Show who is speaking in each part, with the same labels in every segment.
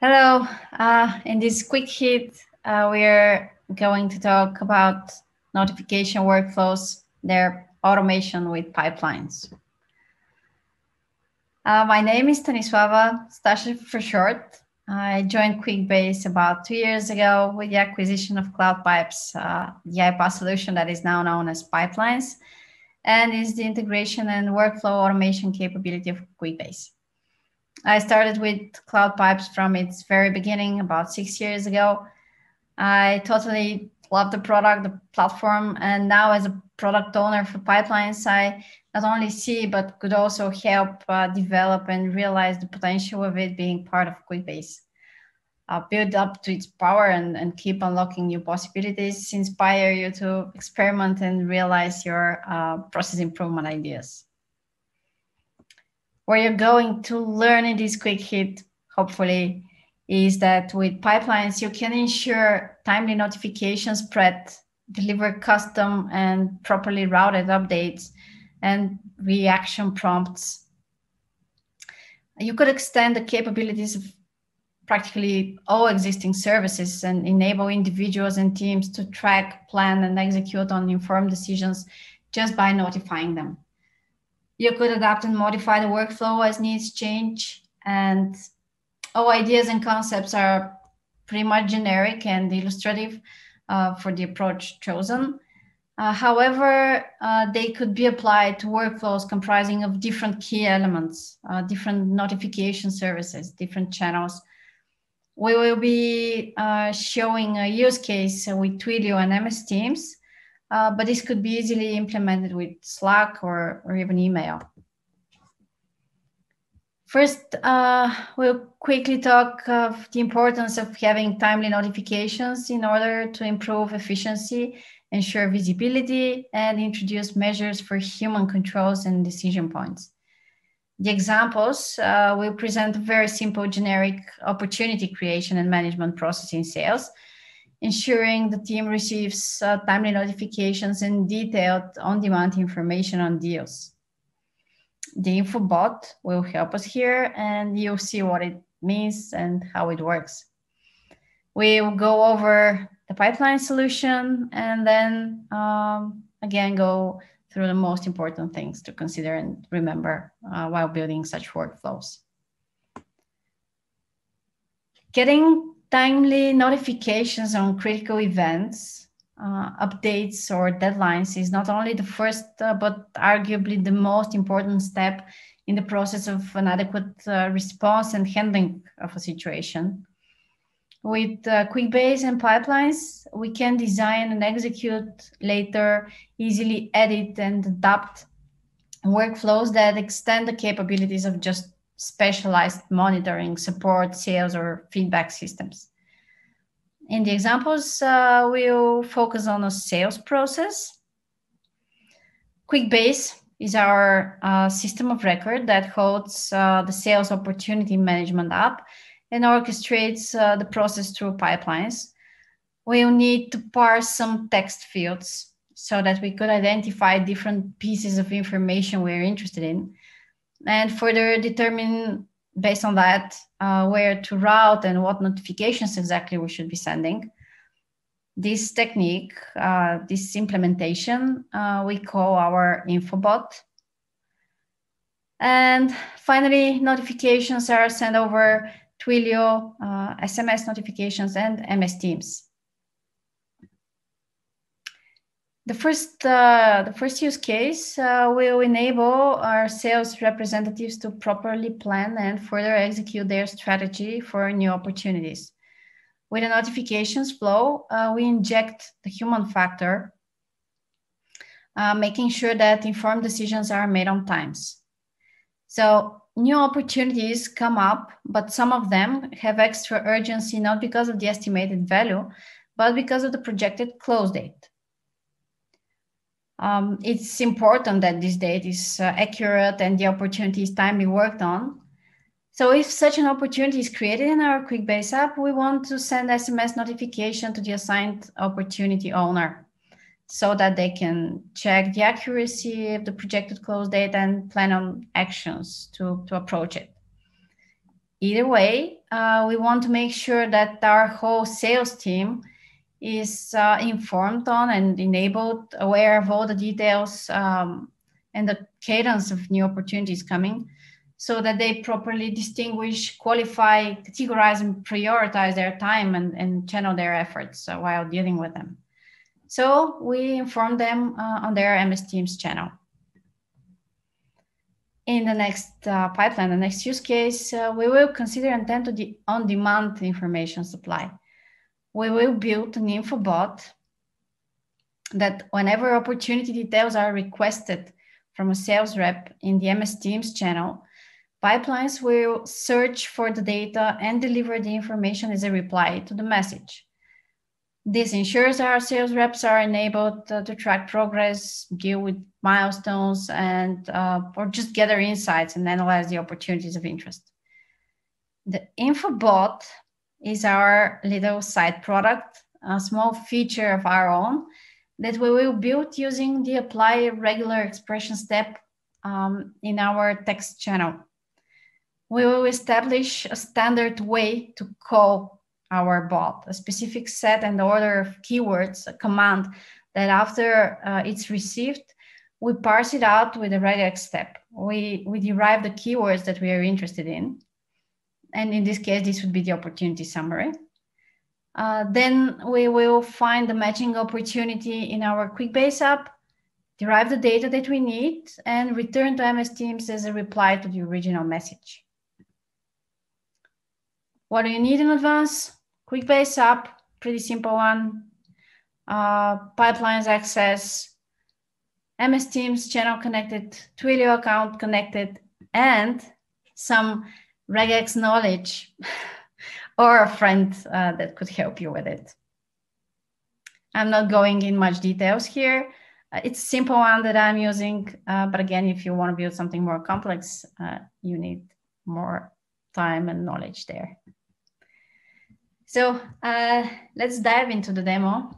Speaker 1: Hello. Uh, in this quick hit, uh, we're going to talk about notification workflows, their automation with pipelines. Uh, my name is Stanisława Stashev for short. I joined QuickBase about two years ago with the acquisition of Cloud Pipes, uh, the iPaaS solution that is now known as Pipelines, and is the integration and workflow automation capability of QuickBase. I started with Cloud Pipes from its very beginning about six years ago. I totally love the product, the platform, and now as a product owner for Pipelines, I not only see but could also help uh, develop and realize the potential of it being part of QuickBase. Uh, build up to its power and, and keep unlocking new possibilities, inspire you to experiment and realize your uh, process improvement ideas where you're going to learn in this quick hit, hopefully, is that with pipelines, you can ensure timely notification spread, deliver custom and properly routed updates, and reaction prompts. You could extend the capabilities of practically all existing services and enable individuals and teams to track, plan, and execute on informed decisions just by notifying them you could adapt and modify the workflow as needs change. And all ideas and concepts are pretty much generic and illustrative uh, for the approach chosen. Uh, however, uh, they could be applied to workflows comprising of different key elements, uh, different notification services, different channels. We will be uh, showing a use case with Twilio and MS Teams uh, but this could be easily implemented with Slack or, or even email. First, uh, we'll quickly talk of the importance of having timely notifications in order to improve efficiency, ensure visibility, and introduce measures for human controls and decision points. The examples uh, will present a very simple generic opportunity creation and management process in sales, ensuring the team receives uh, timely notifications and detailed on-demand information on deals. The InfoBot will help us here and you'll see what it means and how it works. We'll go over the pipeline solution and then um, again go through the most important things to consider and remember uh, while building such workflows. Getting timely notifications on critical events, uh, updates, or deadlines is not only the first, uh, but arguably the most important step in the process of an adequate uh, response and handling of a situation. With uh, QuickBase and pipelines, we can design and execute later, easily edit and adapt workflows that extend the capabilities of just specialized monitoring, support, sales, or feedback systems. In the examples, uh, we'll focus on a sales process. QuickBase is our uh, system of record that holds uh, the sales opportunity management app and orchestrates uh, the process through pipelines. We'll need to parse some text fields so that we could identify different pieces of information we're interested in and further determine based on that uh, where to route and what notifications exactly we should be sending. This technique, uh, this implementation, uh, we call our infobot. And finally, notifications are sent over Twilio, SMS uh, notifications, and MS Teams. The first, uh, the first use case uh, will enable our sales representatives to properly plan and further execute their strategy for new opportunities. With the notifications flow, uh, we inject the human factor, uh, making sure that informed decisions are made on times. So new opportunities come up, but some of them have extra urgency not because of the estimated value, but because of the projected close date um, it's important that this date is uh, accurate and the opportunity is timely worked on. So if such an opportunity is created in our QuickBase app, we want to send SMS notification to the assigned opportunity owner so that they can check the accuracy of the projected close date and plan on actions to, to approach it. either way, uh, we want to make sure that our whole sales team is uh, informed on and enabled, aware of all the details um, and the cadence of new opportunities coming so that they properly distinguish, qualify, categorize, and prioritize their time and, and channel their efforts uh, while dealing with them. So we inform them uh, on their MS Teams channel. In the next uh, pipeline, the next use case, uh, we will consider intent to the on-demand information supply. We will build an info bot that whenever opportunity details are requested from a sales rep in the MS Teams channel, pipelines will search for the data and deliver the information as a reply to the message. This ensures our sales reps are enabled uh, to track progress, deal with milestones, and uh, or just gather insights and analyze the opportunities of interest. The InfoBot is our little side product, a small feature of our own that we will build using the apply regular expression step um, in our text channel. We will establish a standard way to call our bot, a specific set and order of keywords, a command that after uh, it's received, we parse it out with a regex step. We, we derive the keywords that we are interested in. And in this case, this would be the opportunity summary. Uh, then we will find the matching opportunity in our QuickBase app, derive the data that we need, and return to MS Teams as a reply to the original message. What do you need in advance? QuickBase app, pretty simple one. Uh, pipelines access, MS Teams channel connected, Twilio account connected, and some regex knowledge or a friend uh, that could help you with it. I'm not going in much details here. Uh, it's a simple one that I'm using, uh, but again, if you want to build something more complex, uh, you need more time and knowledge there. So uh, let's dive into the demo.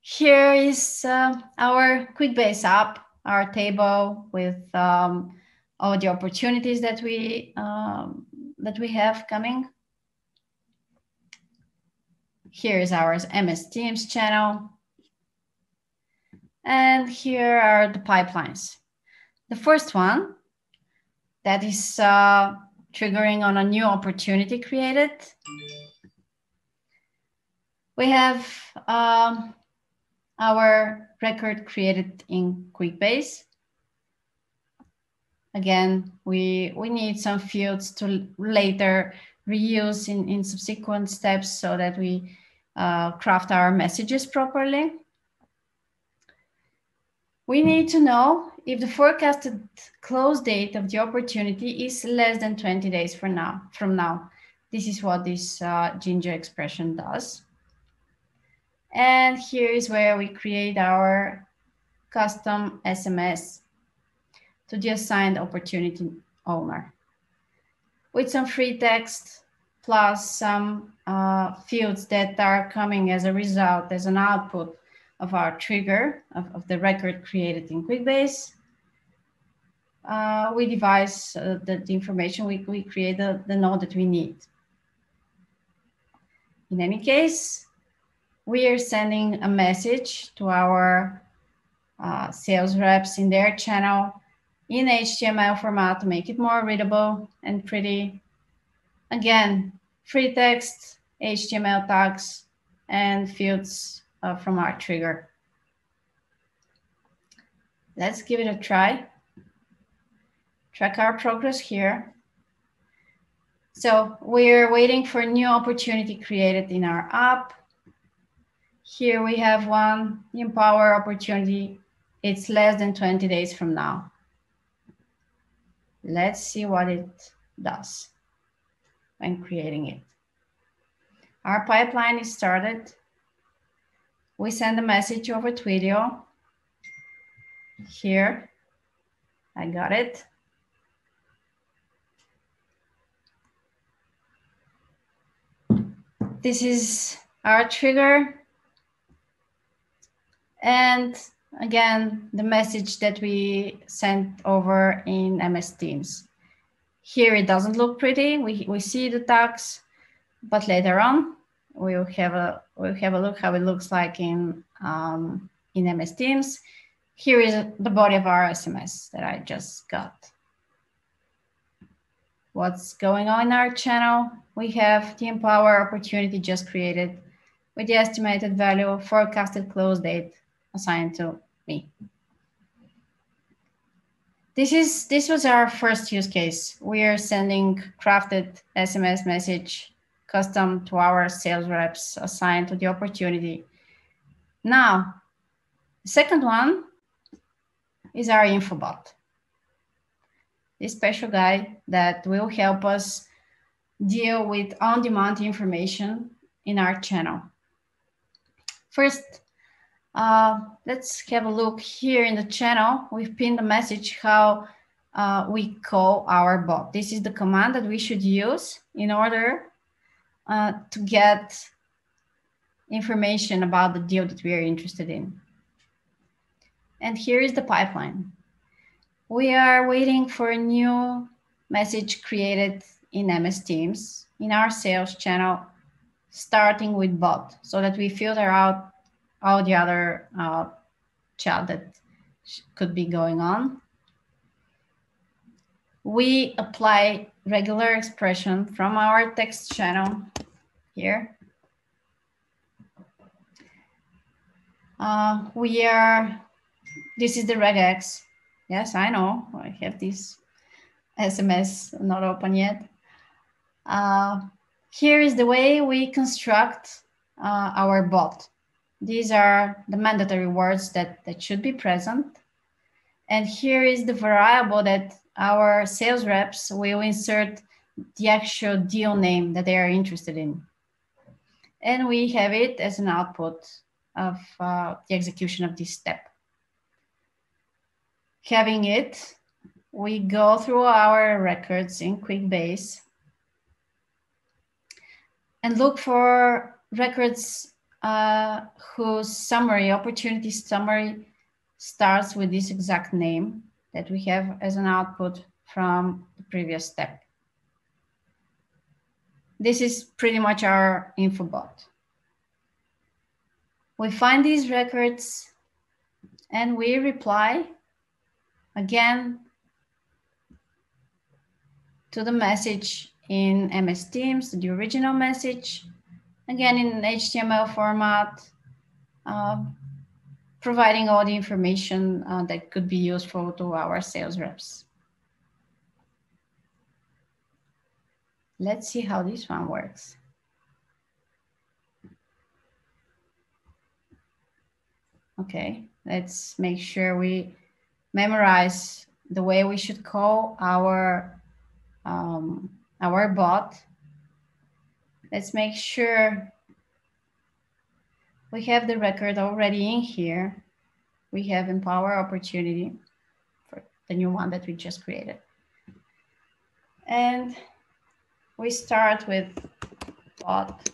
Speaker 1: Here is our QuickBase app, our table with um, all the opportunities that we um, that we have coming. Here is our MS Teams channel. And here are the pipelines. The first one that is uh, triggering on a new opportunity created. We have um, our record created in QuickBase. Again, we, we need some fields to later reuse in, in subsequent steps so that we uh, craft our messages properly. We need to know if the forecasted close date of the opportunity is less than 20 days from now. From now, this is what this uh, Jinja expression does. And here is where we create our custom SMS to the assigned opportunity owner with some free text plus some uh, fields that are coming as a result, as an output of our trigger of, of the record created in QuickBase. Uh, we devise uh, the, the, information, we, we create the, the node that we need. In any case, we are sending a message to our uh, sales reps in their channel in HTML format to make it more readable and pretty. Again, free text, HTML tags, and fields uh, from our trigger. Let's give it a try. Track our progress here. So we're waiting for a new opportunity created in our app. Here we have one Empower opportunity. It's less than 20 days from now. Let's see what it does when creating it. Our pipeline is started we send a message over Twilio. Here, I got it. This is our trigger. And again, the message that we sent over in MS Teams. Here it doesn't look pretty. We, we see the tags, but later on we'll have a we'll have a look how it looks like in um, in MS Teams. Here is the body of our SMS that I just got. What's going on in our channel? We have the Empower opportunity just created with the estimated value forecasted close date assigned to me. This is this was our first use case. We are sending crafted SMS message custom to our sales reps assigned to the opportunity. Now, second one is our infobot. This special guy that will help us deal with on-demand information in our channel. First, uh, let's have a look here in the channel. We've pinned a message how uh, we call our bot. This is the command that we should use in order uh, to get information about the deal that we are interested in. And here is the pipeline. We are waiting for a new message created in MS Teams in our sales channel, starting with bot, so that we filter out all the other uh, chat that could be going on. We apply regular expression from our text channel here. Uh, we are, this is the regex. Yes, I know, I have this SMS not open yet. Uh, here is the way we construct uh, our bot. These are the mandatory words that, that should be present. And here is the variable that our sales reps will insert the actual deal name that they are interested in. And we have it as an output of uh, the execution of this step. Having it, we go through our records in QuickBase and look for records uh, whose summary, opportunity summary, starts with this exact name that we have as an output from the previous step. This is pretty much our infobot. We find these records and we reply again to the message in MS Teams, the original message, again in HTML format, uh, providing all the information uh, that could be useful to our sales reps. Let's see how this one works. Okay, let's make sure we memorize the way we should call our um, our bot Let's make sure we have the record already in here. We have Empower Opportunity for the new one that we just created. And we start with bot.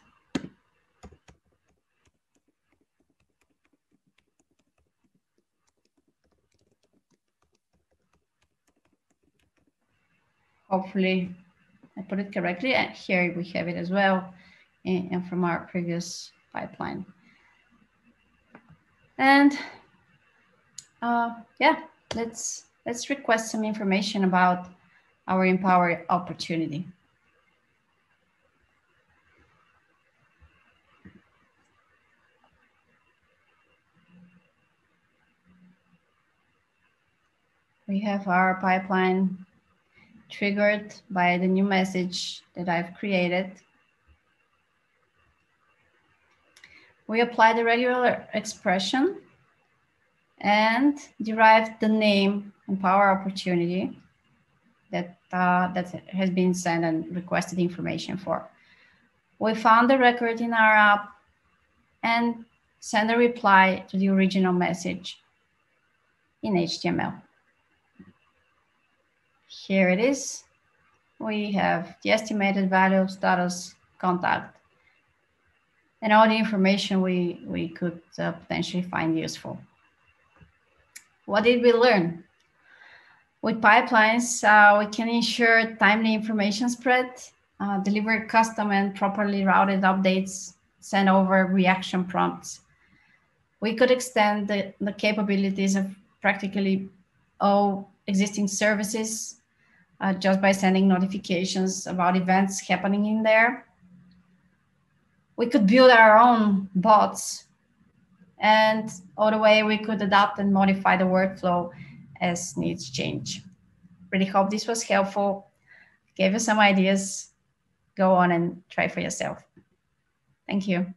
Speaker 1: Hopefully put it correctly. And here we have it as well and, from our previous pipeline. And uh, yeah, let's let's request some information about our Empower opportunity. We have our pipeline triggered by the new message that I've created. We apply the regular expression and derive the name Empower Opportunity that, uh, that has been sent and requested information for. We found the record in our app and send a reply to the original message in HTML. Here it is. We have the estimated value, status, contact, and all the information we, we could uh, potentially find useful. what did we learn? With pipelines, uh, we can ensure timely information spread, uh, deliver custom and properly routed updates, send over reaction prompts. We could extend the, the capabilities of practically all existing services uh, just by sending notifications about events happening in there. We could build our own bots and all the way we could adapt and modify the workflow as needs change. Really hope this was helpful. Gave you some ideas. Go on and try for yourself. Thank you.